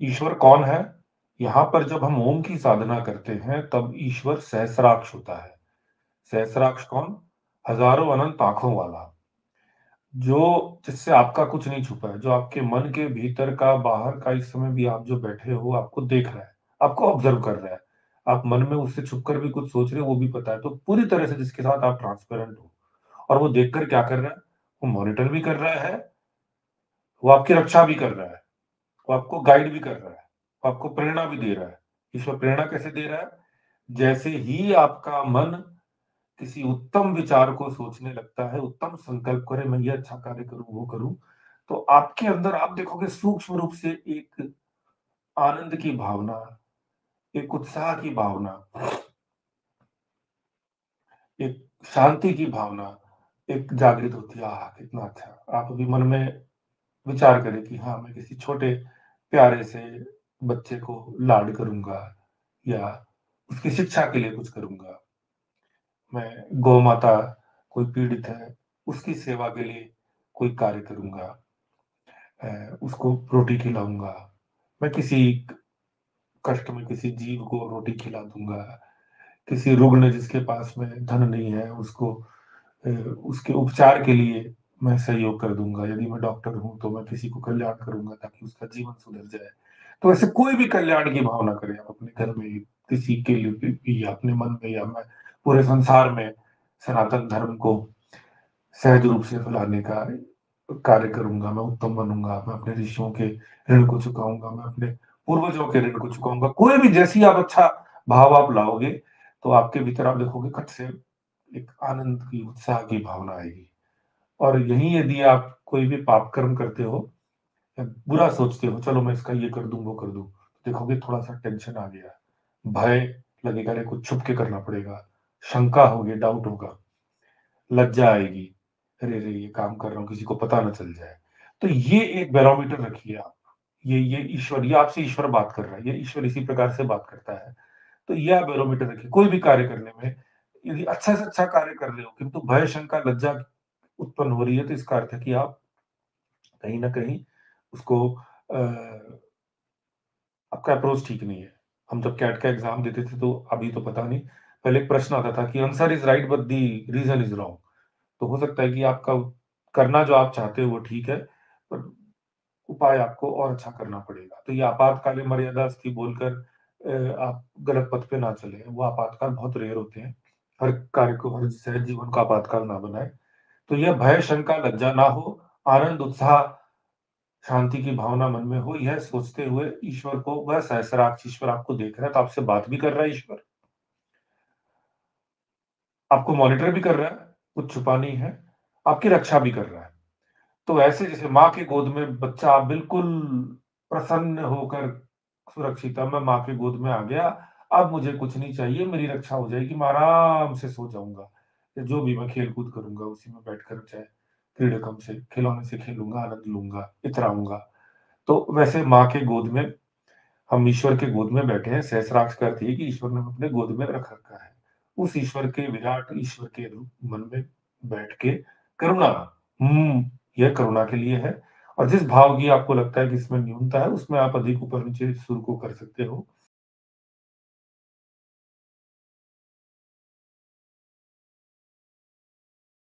ईश्वर कौन है? यहाँ पर जब हम ओम की साधना करते हैं, तब ईश्वर सहस्राक्ष होता है। सहस्राक्ष कौन? हज़ारों अनंत आँखों वाला। जो जिससे आपका कुछ नहीं छुपा है, जो आपके मन के भीतर का, बाहर का इस समय भी आप जो बैठे हो, आपको देख रहा है, आपको ऑब्ज़र्व कर रहा है। आप मन में उससे छुपकर भी कुछ सोच रहे हो, वो भी पता है। तो पूरी तरह से जिसके साथ आप ट्रांसपेरेंट हो और वो देखकर क्या कर रहा है? वो मॉनिटर भी कर रहा है, वो आपकी रक्षा भी कर रहा है, वो आपको गाइड भी कर रहा है, वो आपको प्रेरणा भी दे रहा है। ईश्वर प्रेरणा कैसे दे रहा है? जैसे ही आपका मन किसी उत्तम विचार को सोचने लगता है, उत्तम संकल्प करे मैं ये अच्छा कार्य करूँ वो करूँ तो आपके अंदर आप देखोगे सूक्ष्म रूप से एक आनंद की भावना, एक उत्साह की भावना एक शांति की भावना एक जागृत होती है, आहा! कितना अच्छा! आप अभी मन में विचार करें कि हाँ, मैं किसी छोटे प्यारे से बच्चे को लाड करूँगा या उसकी शिक्षा के लिए कुछ करूँगा। मैं गौ माता कोई पीड़ित है, उसकी सेवा के लिए कोई कार्य करूँगा। उसको रोटी खिलाऊँगा मैं किसी कष्ट में किसी जीव को रोटी खिला दूँगा किसी रुग्ण जिसके पास में धन नहीं है, उसको उसके उपचार के लिए मैं सहयोग कर दूँगा। यदि मैं डॉक्टर हूँ, तो मैं किसी को कल्याण करूँगा ताकि उसका जीवन सुधर जाए। तो ऐसे कोई भी कल्याण की भावना करें आप अपने घर में, किसी के लिए या अपने मन में या मैं पूरे संसार में सनातन धर्म को सहज रूप से फैलाने का कार्य करूँगा। मैं उत्तम बनूँगा। मैं अपने ऋषियों के ऋण को चुकाऊँगा। मैं अपने पूर्वजों के ऋण को चुकाऊँगा। कोई भी जैसी आप अच्छा भाव आप लाओगे, तो आपके भीतर आप देखोगे खट से एक आनंद की, उत्साह की भावना आएगी। और यहीं यदि आप कोई भी पाप कर्म करते हो बुरा सोचते हो, चलो मैं इसका ये कर दूँ, वो कर दूँ, देखोगे थोड़ा-सा टेंशन आ गया, भय लगेगा, अरे कुछ छुप के करना पड़ेगा, शंका होगी, डाउट होगा, लज्जा आएगी, अरे! अरे! ये काम कर रहा हूँ, किसी को पता ना चल जाए। तो ये एक बैरोमीटर रखिए आप। ये ये ईश्वर ये आपसे ईश्वर बात कर रहा है, ये ईश्वर इसी प्रकार से बात करता है। तो ये आप बैरोमीटर रखिए, कोई भी कार्य करने में यदि अच्छा से अच्छा कार्य कर रहे हो, किंतु भय, शंका, लज्जा उत्पन्न हो रही है, तो इसका अर्थ है कि आप कहीं ना कहीं उसको अ आपका अप्रोच ठीक नहीं है। हम जब कैट का एग्ज़ाम देते थे, तो अभी तो पता नहीं, पहले एक प्रश्न आता था कि answer is right but the reason is wrong. तो हो सकता है कि आपका करना जो आप चाहते हो वो ठीक है, पर उपाय आपको और अच्छा करना पड़ेगा। तो ये आपातकालीन मर्यादा स्थिति बोलकर आप गलत पथ पे ना चले वो आपातकाल बहुत रेयर होते हैं। हर कार्य को, हर सहज जीवन को आपातकाल ना बनाएँ। तो यह भय, शंका, लज्जा ना हो, आनंद, उत्साह, शांति की भावना मन में हो, यह सोचते हुए ईश्वर को वह सहस्राक्ष ईश्वर आपको देख रहा है, तो आपसे बात भी कर रहा है ईश्वर। आपको मॉनिटर भी कर रहा है, कुछ छुपा नहीं है, आपकी रक्षा भी कर रहा है। तो ऐसे जैसे माँ के गोद में बच्चा बिल्कुल प्रसन्न होकर सुरक्षित मैं माँ के गोद में आ गया, अब मुझे कुछ नहीं चाहिए, मेरी रक्षा हो जाएगी, मैं आराम से सो जाऊँगा। या जो भी मैं खेल-कूद करूँगा, उसी में बैठकर चाहे क्रीड़कम से, खिलौने से खेलूँगा, आनंद लूँगा, इतराऊँगा। तो वैसे माँ के गोद में हम ईश्वर के गोद में बैठे हैं, सहस्राक्ष का अर्थ है कि ईश्वर ने अपने गोद में रख रखा है। उस ईश्वर के विराट ईश्वर के मन में बैठ के करुणा हम्म यह करुणा के लिए है और जिस भाव की आपको लगता है कि इसमें न्यूनता है, उसमें आप अधिक ऊपर-नीचे सुर को कर सकते हो।